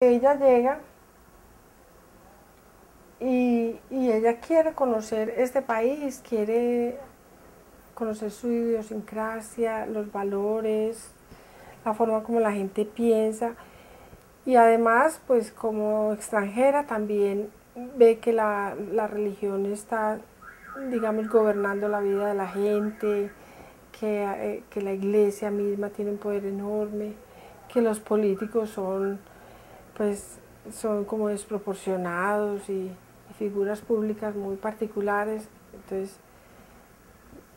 Ella llega y, ella quiere conocer este país, quiere conocer su idiosincrasia, los valores, la forma como la gente piensa. Y además pues como extranjera también ve que la, religión está digamos gobernando la vida de la gente, que, eh, que la iglesia misma tiene un poder enorme, que los políticos son pues son como desproporcionados y, figuras públicas muy particulares. Entonces,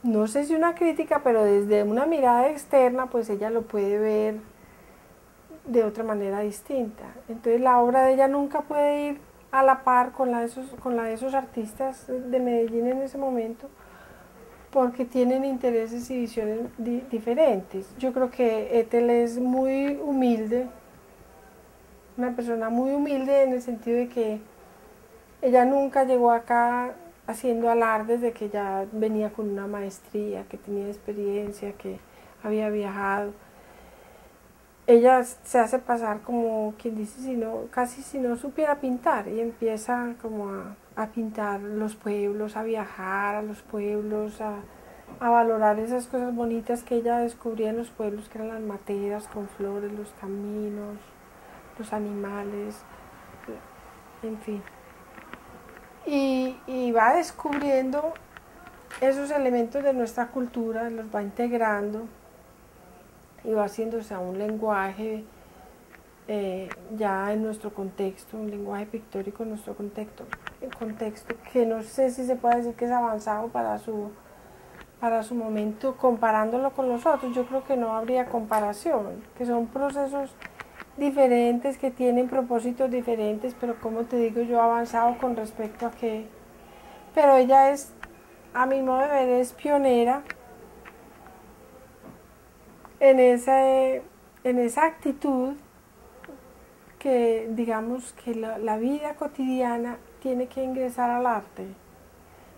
no sé si una crítica, pero desde una mirada externa, pues ella lo puede ver de otra manera distinta. Entonces la obra de ella nunca puede ir a la par con la de esos, con la de esos artistas de Medellín en ese momento, porque tienen intereses y visiones diferentes. Yo creo que Ethel es muy humilde, una persona muy humilde en el sentido de que ella nunca llegó acá haciendo alardes de que ya venía con una maestría, que tenía experiencia, que había viajado. Ella se hace pasar como quien dice, si no, casi si no supiera pintar y empieza como a, pintar los pueblos, a viajar a los pueblos, a, a valorar esas cosas bonitas que ella descubría en los pueblos, que eran las materas con flores, los caminos, los animales, en fin. Y, va descubriendo esos elementos de nuestra cultura, los va integrando y va haciéndose a un lenguaje eh, ya en nuestro contexto, un lenguaje pictórico en nuestro contexto, contexto que no sé si se puede decir que es avanzado para su, para su momento comparándolo con los otros, yo creo que no habría comparación, que son procesos diferentes, que tienen propósitos diferentes, pero como te digo, yo he avanzado con respecto a que... Pero ella es, a mi modo de ver, es pionera en esa, en esa actitud que, digamos, que la, vida cotidiana tiene que ingresar al arte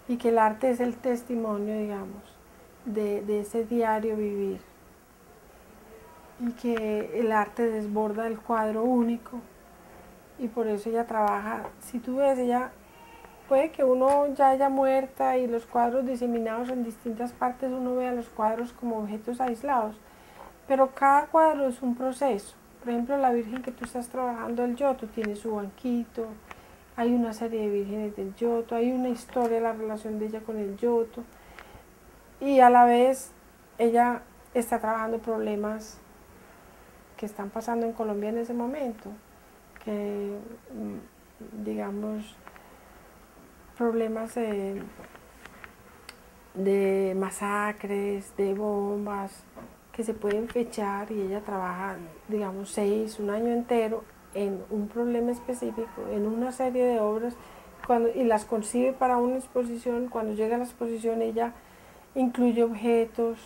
y que el arte es el testimonio, digamos, de ese diario vivir y que el arte desborda el cuadro único. Y por eso ella trabaja, si tú ves, ella puede que uno ya haya muerta y los cuadros diseminados en distintas partes, uno vea los cuadros como objetos aislados, pero cada cuadro es un proceso. Por ejemplo, la Virgen que tú estás trabajando, el Yoto, tiene su banquito, hay una serie de vírgenes del Yoto, hay una historia la relación de ella con el Yoto, y a la vez ella está trabajando problemas que están pasando en Colombia en ese momento, que mm, digamos problemas de, masacres, de bombas, que se pueden fechar y ella trabaja, digamos, seis, un año entero en un problema específico, en una serie de obras, cuando, y las concibe para una exposición, cuando llega a la exposición ella incluye objetos,